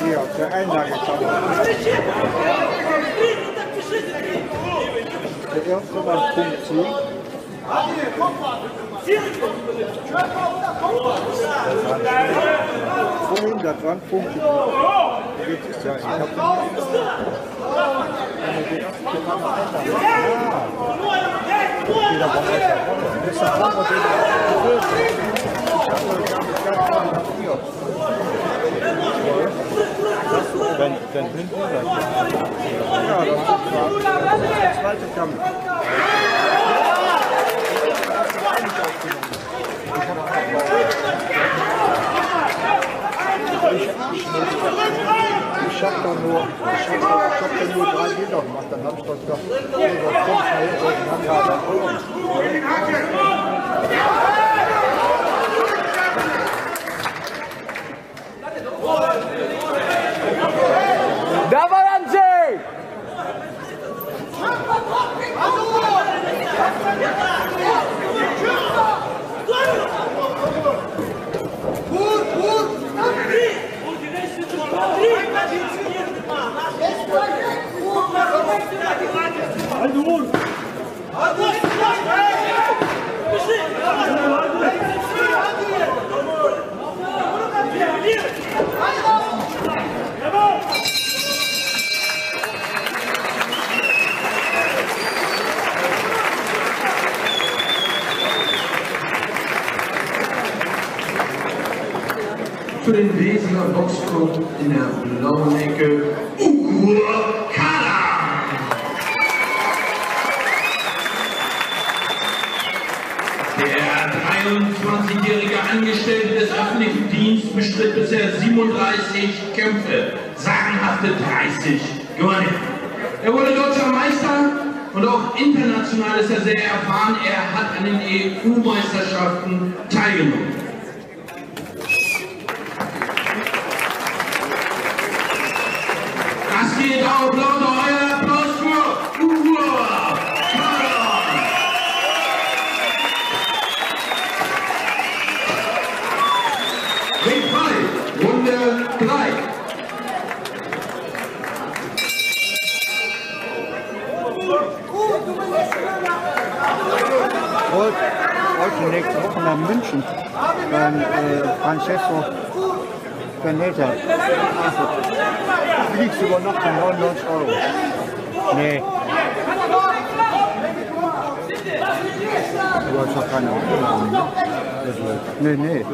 Hier, auf der Einlagekammer. Der erste war Punkt 10. Vorhin, das waren Punkte. Jetzt ist ja, ich hab den wieder bei euch herkommen. Das ist der Hammer, den Dann, dann sind wir das. Ja, das ist der zweite Kampf. Ich ich hab, ich hab da nur drei Bilder gemacht, dann hab ich doch gedacht, nee, das kommt schnell durcheinander. Da voor in deze boxklop in een belangrijke oekwa. 21-jähriger Angestellter des öffentlichen Dienstes bestritt bisher 37 Kämpfe, sagenhafte 30 gewonnen. Er wurde deutscher Meister und auch international ist er sehr erfahren. Er hat an den EU-Meisterschaften teilgenommen. Das geht auch, los. Wollt heute nächste Woche nach München beim äh, Francesco Caneta. Fliegst über Nacht für 99 Euro. Nee. Aber ich habe keine Ahnung. Ne? Nee, nee.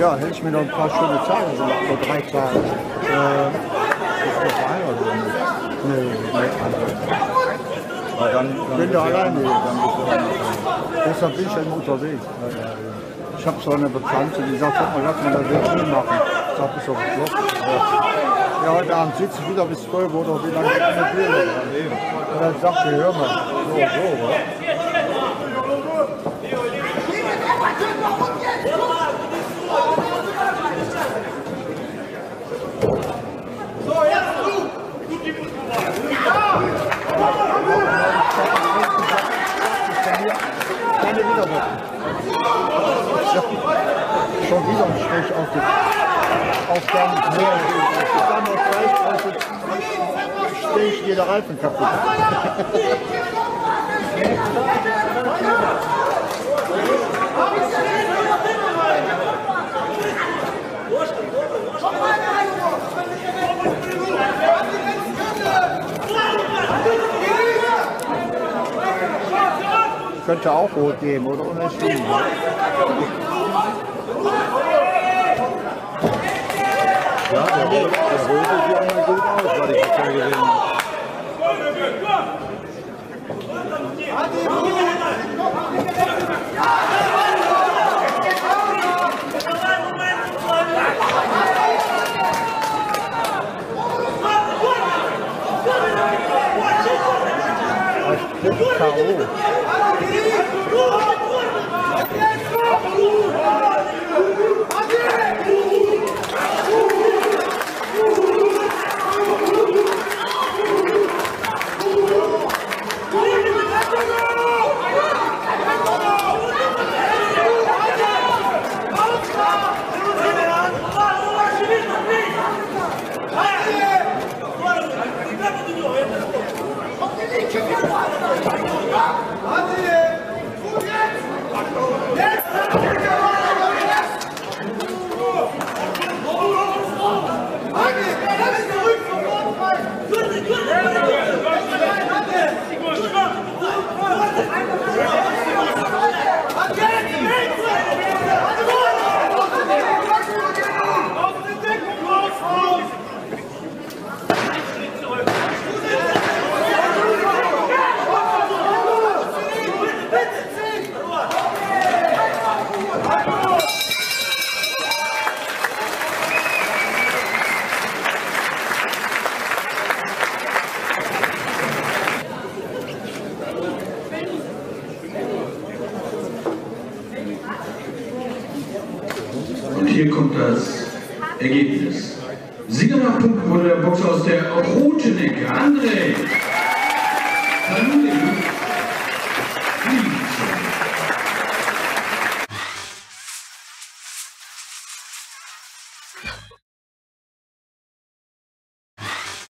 Ja, hätte ich mir noch ein paar schöne Tage gemacht vor drei Tagen. Äh, ist das verheiratet oder nicht? Nee, nee, also. Aber dann, dann alleine. Bist du alleine. Deshalb bin ich ja immer unterwegs. Ich habe so eine Bekannte, die sagt, guck mal, lass mal das Weg machen. Ich sag, ist doch bekloppt. Ja, heute Abend sitze ich wieder bis 12 Uhr oder wie lange ich in der Birne Und dann sagt sie, hör mal, so, so, oder? verdammt. Ich war noch Kreisstraße, stehe ich dir der Reifen kaputt. Könnte auch rot geben oder unentschieden. Ja, der Rote, der Rote sieht einmal gut aus, weil ich bisher gesehen habe. K.O. ученик Андрей. Салюты.